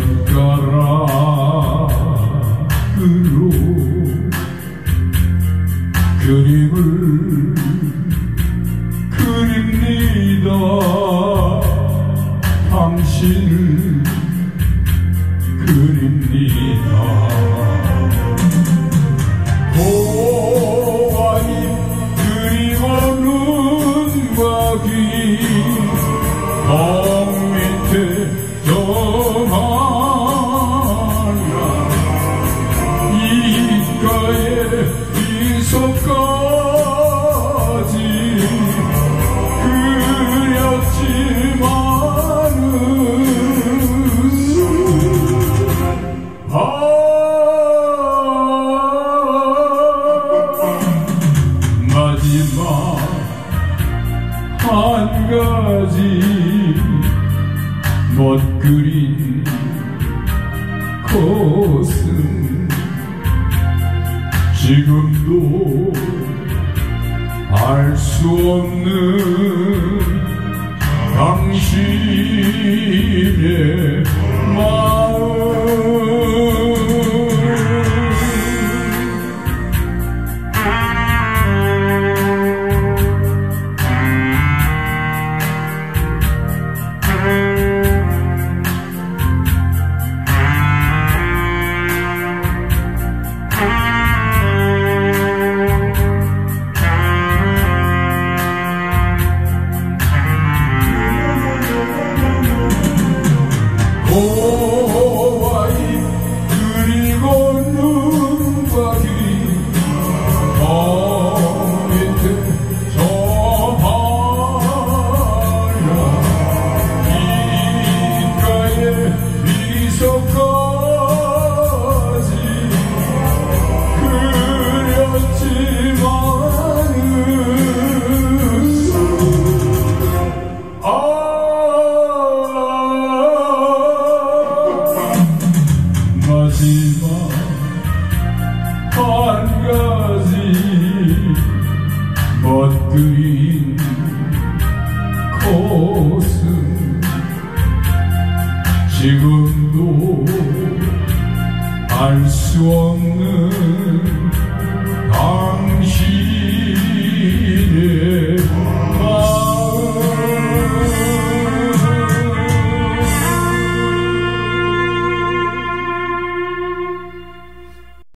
젓가락으로 그림을 그립니다. 당신을 그립니다. Oh 미소까지 그렸지만은 아 마지막 한 가지 못 그린 것은 지금도 알 수 없는 당신의 Oh. 그린 것은 지금도 알 수 없는